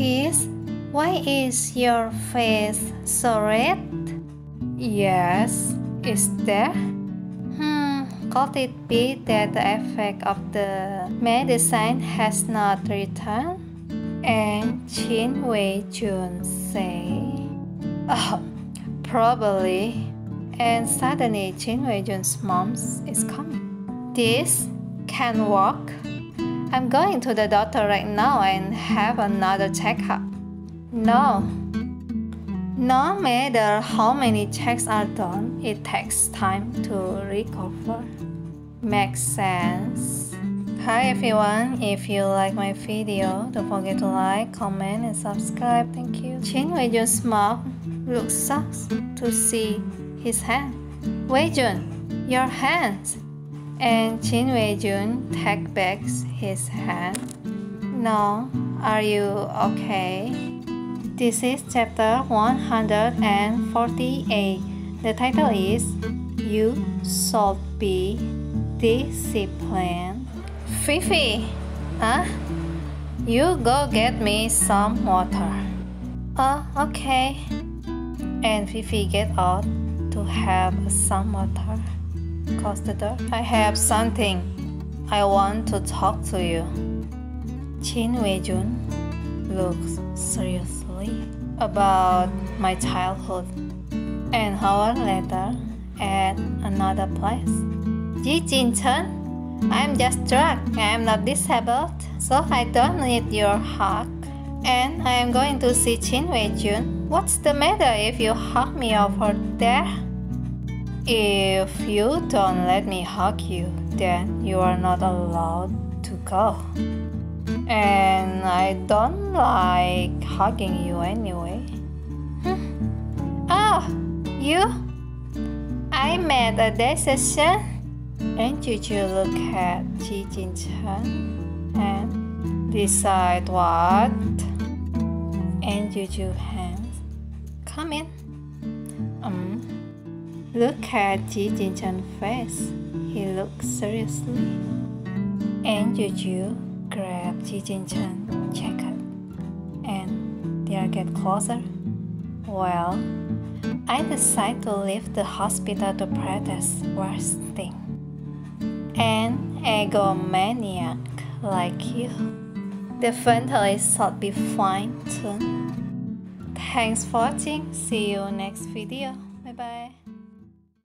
Kiss, why is your face so red? Yes, is there? Hmm, could it be that the effect of the medicine has not returned? And Chin Wei Jun say, Oh, probably. And suddenly Chin Wei Jun's mom is coming. This can walk. I'm going to the doctor right now and have another checkup. No. No matter how many checks are done, it takes time to recover. Makes sense. Hi everyone, if you like my video, don't forget to like, comment and subscribe. Thank you. Chin Wei Jun's mom looks shocked to see his hand. Wei Jun, your hands! And Chin Wei Jun takes back his hand. No, are you okay? This is chapter 148. The title is You Should Be Disciplined. Fifi, huh? You go get me some water. Oh, okay. And Fifi get out to have some water. Door. I have something. I want to talk to you. Chin Wei Jun looks seriously about my childhood. An hour later, at another place. Ji Jin Chen, I'm just drunk. I'm not disabled, so I don't need your hug. And I am going to see Chin Wei Jun. What's the matter if you hug me over there? If you don't let me hug you, then you are not allowed to go. And I don't like hugging you anyway. Oh, you? I made a decision. And Juju look at Ji Jin Chen and decide what? And Juju hands. Come in. Um, look at Ji Jin Chen's face. He looks seriously. And Juju grabbed Ji Jin Chen jacket. And they are get closer. Well, I decide to leave the hospital to practice worst thing. An egomaniac like you The definitely should be fine too. Thanks for watching. See you next video.